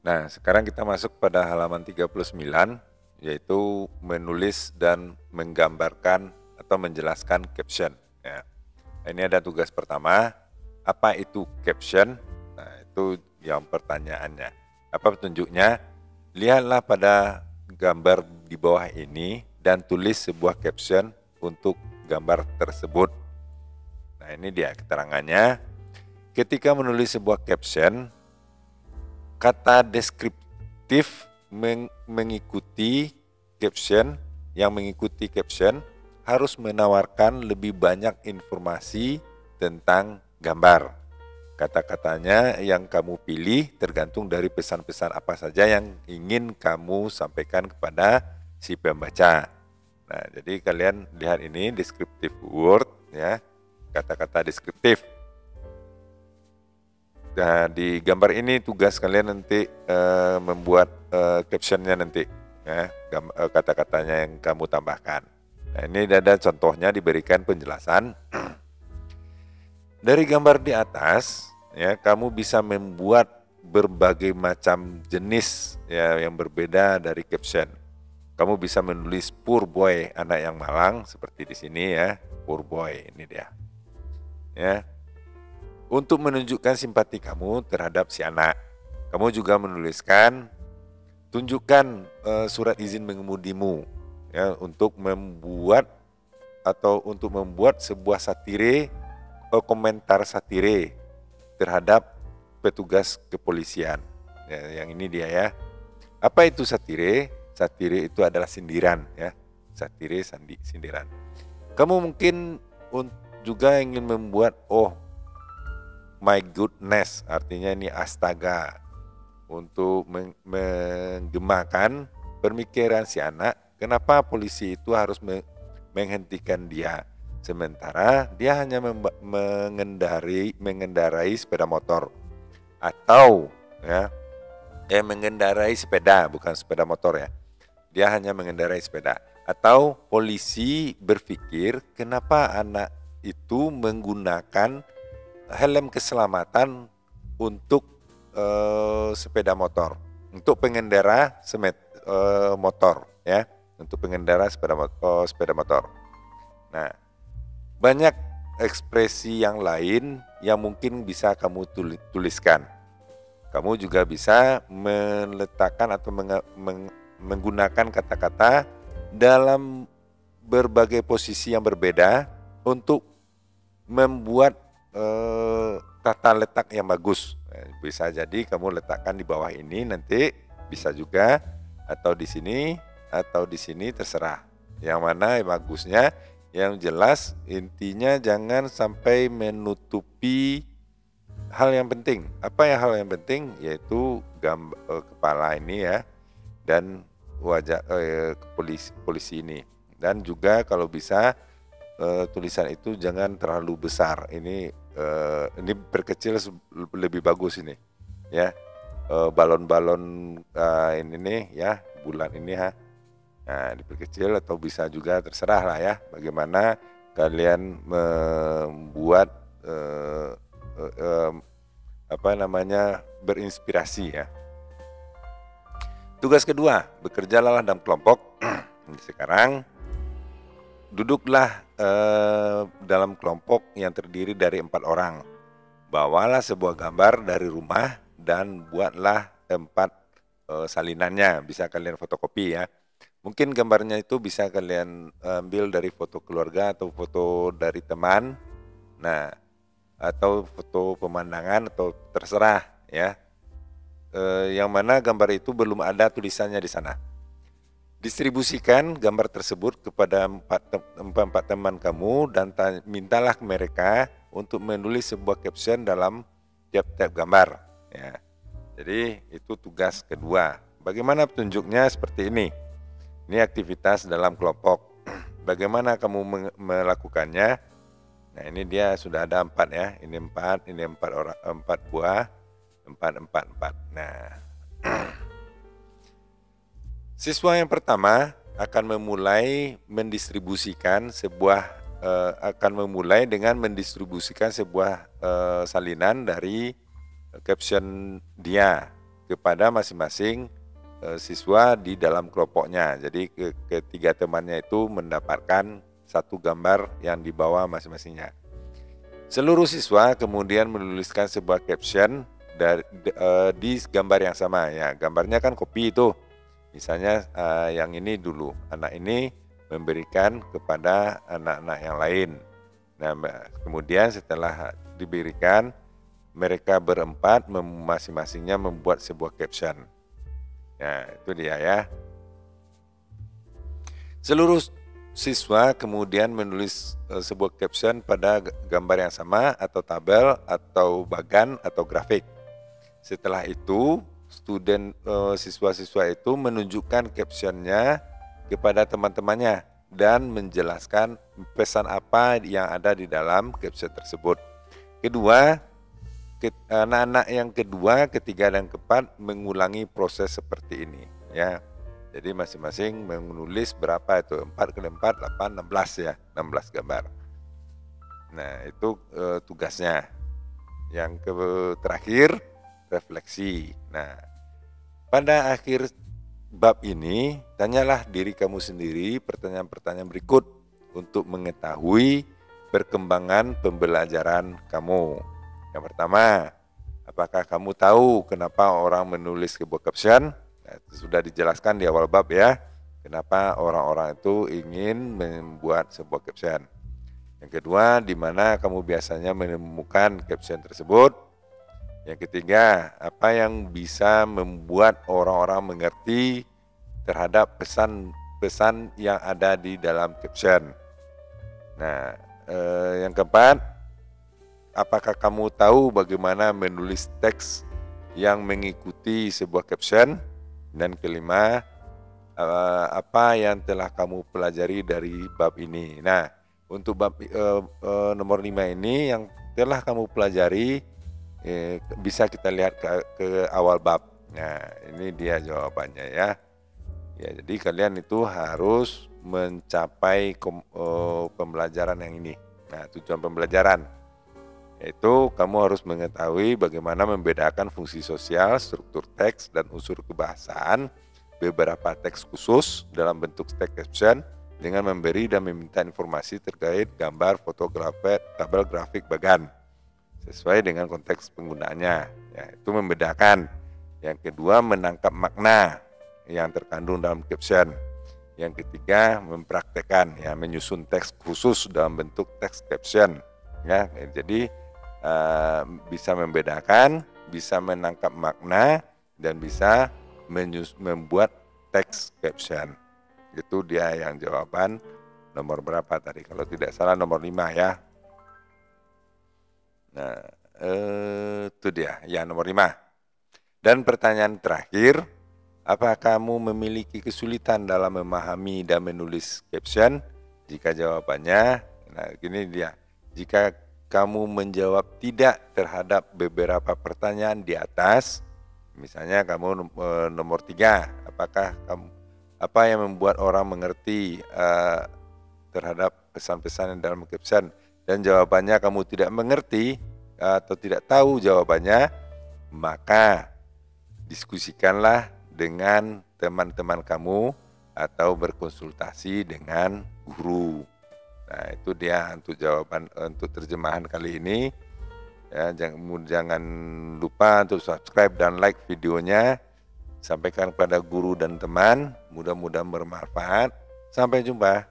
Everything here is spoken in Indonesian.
Nah, sekarang kita masuk pada halaman 39 yaitu menulis dan menggambarkan atau menjelaskan caption ya. Ini ada tugas pertama, apa itu caption? Nah, itu yang pertanyaannya. Apa petunjuknya? Lihatlah pada gambar di bawah ini dan tulis sebuah caption untuk gambar tersebut. Nah, ini dia keterangannya. Ketika menulis sebuah caption, kata deskriptif meng mengikuti caption yang mengikuti caption harus menawarkan lebih banyak informasi tentang gambar. Kata-katanya yang kamu pilih tergantung dari pesan-pesan apa saja yang ingin kamu sampaikan kepada si pembaca. Nah, jadi kalian lihat ini descriptive word ya, kata-kata deskriptif. Nah, di gambar ini tugas kalian nanti uh, membuat uh, captionnya nanti, ya, uh, kata-katanya yang kamu tambahkan. Nah, ini ada contohnya diberikan penjelasan. Dari gambar di atas, ya, kamu bisa membuat berbagai macam jenis ya yang berbeda dari caption. Kamu bisa menulis poor boy anak yang malang seperti di sini ya, poor boy ini dia. Ya, untuk menunjukkan simpati kamu terhadap si anak. Kamu juga menuliskan tunjukkan uh, surat izin mengemudimu ya untuk membuat atau untuk membuat sebuah satire eh, komentar satire terhadap petugas kepolisian. Ya, yang ini dia ya. Apa itu satire? Satire itu adalah sindiran ya. Satire sandi sindiran. Kamu mungkin juga ingin membuat oh my goodness artinya ini astaga. Untuk menggemakan pemikiran si anak kenapa polisi itu harus menghentikan dia? Sementara dia hanya mengendarai mengendarai sepeda motor. Atau ya eh mengendarai sepeda bukan sepeda motor ya. Dia hanya mengendarai sepeda. Atau polisi berpikir kenapa anak itu menggunakan helm keselamatan untuk uh, sepeda motor, untuk pengendara semet, uh, motor, ya, untuk pengendara sepeda motor, uh, sepeda motor. Nah, banyak ekspresi yang lain yang mungkin bisa kamu tuliskan. Kamu juga bisa meletakkan atau meng meng menggunakan kata-kata dalam berbagai posisi yang berbeda untuk membuat eh, tata letak yang bagus. Eh, bisa jadi kamu letakkan di bawah ini nanti bisa juga atau di sini atau di sini terserah. Yang mana yang bagusnya yang jelas intinya jangan sampai menutupi hal yang penting. Apa yang hal yang penting yaitu gambar eh, kepala ini ya dan wajah eh, polisi polisi ini dan juga kalau bisa eh, tulisan itu jangan terlalu besar. Ini uh, ini berkecil lebih bagus ini ya. Uh, balon-balon uh, ini nih ya bulan ini ha. Nah diperkecil atau bisa juga terserah lah ya bagaimana kalian membuat uh, uh, uh, apa namanya berinspirasi ya. Tugas kedua bekerjalah dalam kelompok. Sekarang Duduklah eh, dalam kelompok yang terdiri dari empat orang. Bawalah sebuah gambar dari rumah dan buatlah empat eh, salinannya. Bisa kalian fotokopi ya. Mungkin gambarnya itu bisa kalian ambil dari foto keluarga atau foto dari teman. Nah, atau foto pemandangan atau terserah ya. Eh, yang mana gambar itu belum ada tulisannya di sana. Distribusikan gambar tersebut kepada empat, empat teman kamu dan mintalah mereka untuk menulis sebuah caption dalam tiap-tiap gambar. Ya. Jadi itu tugas kedua. Bagaimana petunjuknya seperti ini? Ini aktivitas dalam kelompok. Bagaimana kamu melakukannya? Nah ini dia sudah ada empat ya. Ini empat, ini empat orang, empat buah, empat, empat, empat. Nah Siswa yang pertama akan memulai mendistribusikan sebuah uh, akan memulai dengan mendistribusikan sebuah uh, salinan dari caption dia, kepada masing-masing siswa di dalam kelompoknya. Jadi ke, ketiga temannya itu mendapatkan satu gambar yang dibawa masing-masingnya. Seluruh siswa kemudian menuliskan sebuah caption dari di gambar yang sama ya. Gambarnya kan kopi itu. Misalnya e, yang ini dulu, anak ini memberikan kepada anak-anak yang lain. Nah, kemudian setelah diberikan mereka berempat masing-masingnya membuat sebuah caption. Nah, itu dia ya. Seluruh siswa kemudian menulis uh, sebuah caption pada gambar yang sama atau tabel atau bagan atau grafik. Setelah itu, student uh, siswa-siswa itu menunjukkan captionnya kepada teman-temannya dan menjelaskan pesan apa yang ada di dalam caption tersebut. Kedua, anak-anak yang kedua, ketiga dan keempat mengulangi proses seperti ini ya. Jadi masing-masing menulis berapa itu 4 kali 4 8 16 ya, 16 gambar. Nah, itu e, tugasnya. Yang ke terakhir refleksi. Nah, pada akhir bab ini tanyalah diri kamu sendiri pertanyaan-pertanyaan berikut untuk mengetahui perkembangan pembelajaran kamu. Yang pertama, apakah kamu tahu kenapa orang menulis sebuah caption? Nah, sudah dijelaskan di awal bab ya. Kenapa orang-orang itu ingin membuat sebuah caption. Yang kedua, di mana kamu biasanya menemukan caption tersebut? Yang ketiga, apa yang bisa membuat orang-orang mengerti terhadap pesan-pesan yang ada di dalam caption? Nah, eh, yang keempat, apakah kamu tahu bagaimana menulis teks yang mengikuti sebuah caption? Dan kelima, eh, apa yang telah kamu pelajari dari bab ini? Nah, untuk bab uh, uh, nomor lima ini yang telah kamu pelajari eh, bisa kita lihat ke, ke awal bab. Nah, ini dia jawabannya ya. Ya, jadi kalian itu harus mencapai kom, uh, pembelajaran yang ini. Nah, tujuan pembelajaran yaitu kamu harus mengetahui bagaimana membedakan fungsi sosial, struktur teks, dan unsur kebahasaan beberapa teks khusus dalam bentuk teks caption dengan memberi dan meminta informasi terkait gambar, fotografi, tabel grafik bagan sesuai dengan konteks penggunaannya. Ya, itu membedakan. Yang kedua menangkap makna yang terkandung dalam caption. Yang ketiga mempraktekkan ya menyusun teks khusus dalam bentuk teks caption ya. Jadi uh, bisa membedakan, bisa menangkap makna, dan bisa membuat teks caption. Itu dia yang jawaban nomor berapa tadi? Kalau tidak salah nomor 5 ya. Nah, eh, itu dia, ya nomor 5. Dan pertanyaan terakhir, apakah kamu memiliki kesulitan dalam memahami dan menulis caption? Jika jawabannya, nah gini dia, jika kamu menjawab tidak terhadap beberapa pertanyaan di atas, misalnya kamu eh, nomor tiga, apakah kamu apa yang membuat orang mengerti uh, terhadap pesan-pesan yang dalam caption dan jawabannya kamu tidak mengerti atau tidak tahu jawabannya, maka diskusikanlah dengan teman-teman kamu atau berkonsultasi dengan guru. Nah, itu dia untuk jawaban untuk terjemahan kali ini. Ya, jangan jangan lupa untuk subscribe dan like videonya. Sampaikan kepada guru dan teman, mudah-mudahan bermanfaat. Sampai jumpa.